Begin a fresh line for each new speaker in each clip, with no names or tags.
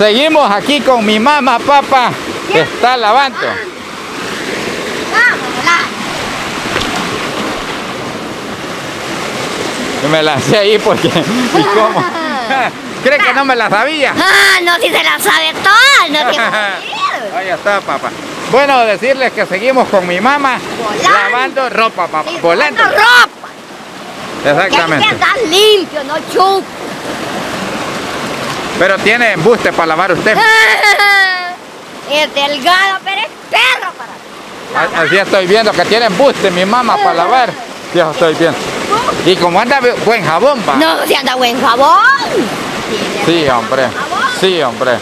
Seguimos aquí con mi mamá, papá, que está lavando.
Vamos, volar.
Yo me lancé ahí porque... ¿Y cómo? ¿Cree que no me la sabía?
Ah, no, si se la sabe toda, no olvido.
Ahí está, papá. Bueno, decirles que seguimos con mi mamá
Volando.
lavando ropa, papá. Volando.
ropa. Hay
Exactamente.
que estar limpio, no chup.
Pero tiene embuste para lavar usted.
Es delgado, pero es perro para
A- Así estoy viendo que tiene embuste mi mamá para lavar. Ya estoy viendo. Y como anda buen jabón, va.
No, si anda buen jabón.
Sí, hombre. Sí, hombre.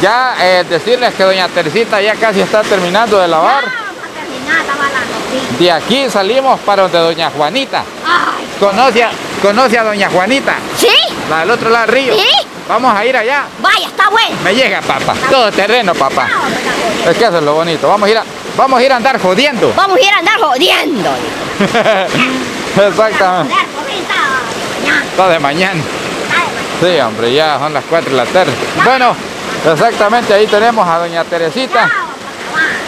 Ya eh, decirles que doña Teresita ya casi está terminando de lavar.
Vamos a terminar.
De aquí salimos para donde doña Juanita.
Ay,
¿Conoce a, conoce a doña Juanita?
¿sí?
La del otro lado del río.
¿Sí?
Vamos a ir allá.
Vaya, está bueno.
Me llega, papá. Todo terreno, papá. Es que eso es lo bonito. Vamos a ir a, vamos a, ir a andar jodiendo.
Vamos a ir a andar jodiendo.
Exactamente. Está de mañana. Sí, hombre, ya son las 4 de la tarde. Bueno, exactamente ahí tenemos a doña Teresita,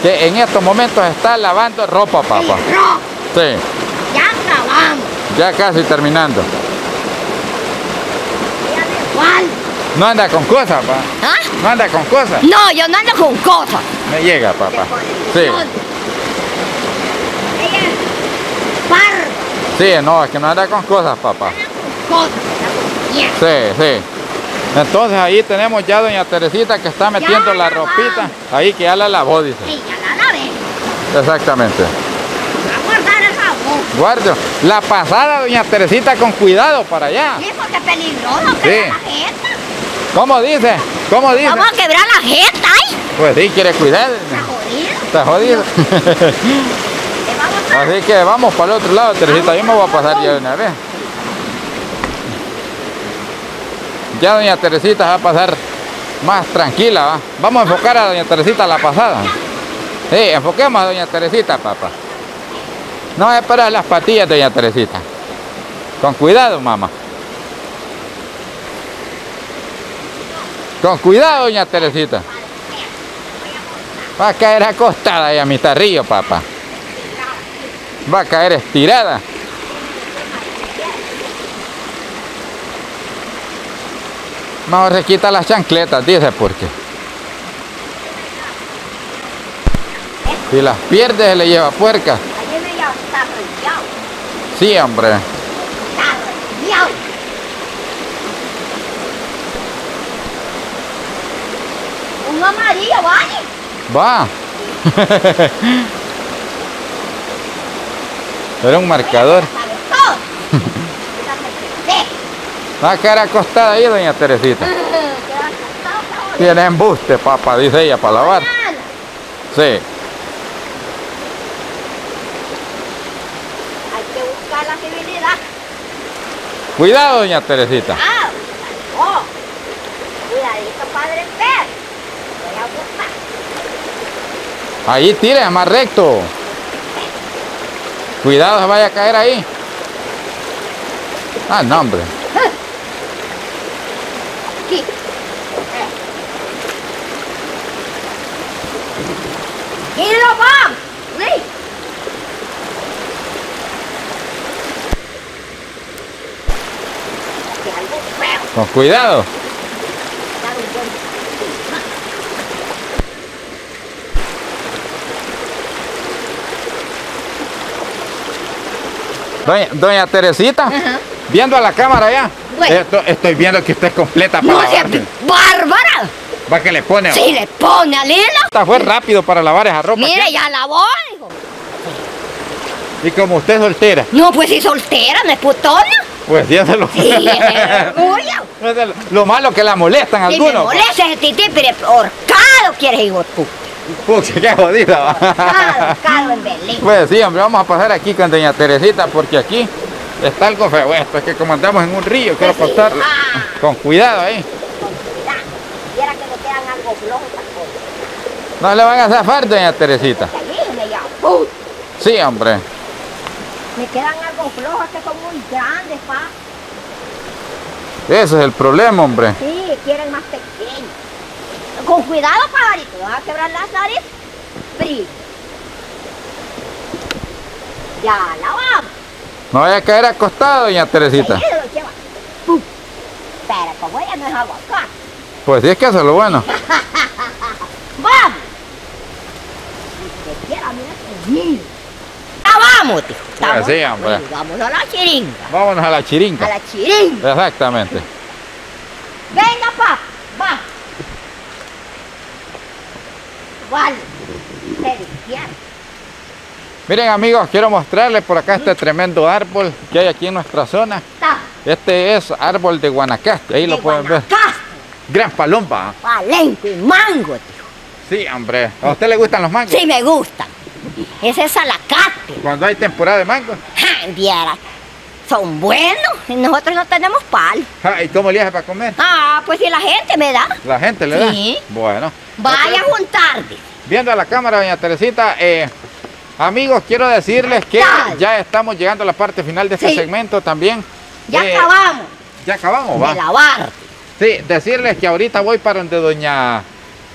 que en estos momentos está lavando ropa, papá.
Sí, Ya acabamos.
ya casi terminando. No anda con cosas, papá.
¿Ah?
No anda con cosas.
No, yo no ando con cosas.
Me llega, papá. Sí, sí, no, es que no anda con cosas, papá.
Cosas.
Sí, sí. Entonces ahí tenemos ya doña Teresita que está metiendo la
la
ropita. Ahí que ya la lavó, dice.
Sí, ya la lavé.
Exactamente. Guardo. La pasada, doña Teresita, con cuidado para allá.
Sí, porque es peligroso
Sí.
la.
¿Cómo dice? ¿Cómo dice?
Vamos a quebrar la jeta, ¿ay?
Pues sí, quiere cuidar.
Está jodido.
Está jodido. Así que vamos para el otro lado, Teresita. Yo me voy a pasar ya de una vez. Ya doña Teresita va a pasar más tranquila, ¿va? Vamos a enfocar a doña Teresita la pasada. Sí, enfoquemos a doña Teresita, papá. No es para las patillas, doña Teresita. Con cuidado, mamá. Con cuidado, doña Teresita. Va a caer acostada ahí a mi tarrillo, papá. Va a caer estirada. Mejor se quita las chancletas, dice porque. Si las pierde se le lleva puerca. Sí, hombre.
Un amarillo, ¿vale?
Va. Era un marcador.
Sabe todo. Quítate el
Va a caer acostada ahí, doña Teresita. Tiene embuste, papá, dice ella, para lavar. Sí.
Hay que buscar la civilidad.
Cuidado, doña Teresita.
Ah. Cuidadito, padre.
Ahí tire, más recto. Cuidado, se vaya a caer ahí. Ah, no, hombre.
Aquí. ¡Y lo vamos! ¡Sí!
Con cuidado.
Dar un buen-
Doña, doña Teresita,
Ajá.
viendo a la cámara ya.
Bueno.
Esto- estoy viendo que usted es completa para
No bárbara.
Va que le pone.
Si le pone al hilo.
Esta fue rápido para lavar esa ropa.
Mire, ya lavó. hijo.
Y como usted es soltera,
No, pues si soltera, no es putona.
pues ya se lo.
Sí, es
lo- Lo malo que la molestan
me
algunos.
molesta ese tití, pero horcado quieres, hijo puta.
Pucha, qué jodida. va.
Horcado, horcado en Belén.
Pues sí, hombre, vamos a pasar aquí con doña Teresita porque aquí está algo feo esto. Es que como andamos en un río, quiero
Pues sí.
pasar
Ah.
con cuidado ahí.
Con cuidado. Viera que quedan algo flojos estas cosas.
No le van a zafar, doña Teresita. Sí, hombre.
Me quedan algo flojos que son muy grandes, pa.
Ese es el problema, hombre.
Sí, quieren más pequeños. Con cuidado, pajarito, vas a quebrar las nariz. Frío. Ya la vamos.
No vaya a caer acostado, doña Teresita.
Pero como ella no es aguacate.
Pues sí, es que eso es lo bueno.
¡Vamos! Si te quiera, mira. ¡Ya vamos, tío!
Pues sí, hombre.
Vamos a la chiringa.
Vámonos a la
A
chirinca.
la chiringa.
Exactamente.
Venga, papá. Va.
Miren amigos, quiero mostrarles por acá este tremendo árbol que hay aquí en nuestra zona. Este es árbol de Guanacaste, ahí lo
de
pueden ver.
Guanacaste,
Gran palompa.
Palenque, mango, tío.
Sí, hombre. ¿A usted le gustan los mangos?
Sí, me gustan. Ese es alacate.
Cuando hay temporada de mango.
Ja, viera. Son buenos. y Nosotros no tenemos palo.
Ja, ¿Y cómo le hace para comer?
Ah, pues si la gente me da.
La gente le da.
Sí.
Bueno.
Vaya a juntar.
Viendo a la cámara, doña Teresita, eh, amigos, quiero decirles que ya estamos llegando a la parte final de este
Sí.
segmento también.
Ya
Eh,
acabamos
Ya acabamos,
de
va.
lavar.
Sí, decirles que ahorita voy para donde doña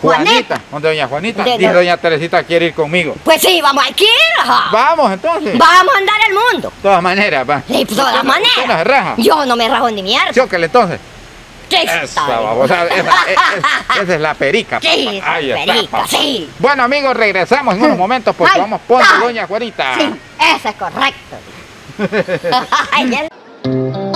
Juanita. Donde doña Juanita.
De-
Dice doña Teresita quiere ir conmigo.
Pues sí, vamos aquí. ajá.
Vamos entonces.
Vamos a andar el mundo.
De todas maneras, va.
Sí, de todas
Usted no se
maneras.
raja.
Yo no me rajo ni mierda.
Entonces.
Sí,
Esa,
está
esa, esa- es la perica.
Sí,
papá. Ahí está,
perica,
papá.
sí.
Bueno, amigos, regresamos en unos momentos porque
Ay,
vamos por
está.
doña Juanita.
Sí, eso es correcto.